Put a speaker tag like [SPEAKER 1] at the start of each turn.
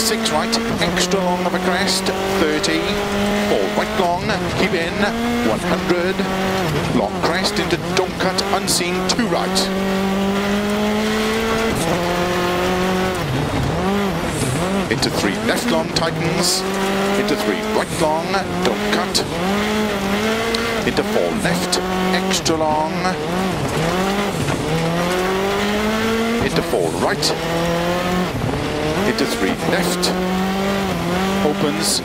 [SPEAKER 1] six right, extra long of a crest, 30, all right long, keep in, 100, long crest into don't cut, unseen, two right. Into three left long tightens, into three right long, don't cut, into four left, extra long, into four right, into three left, opens,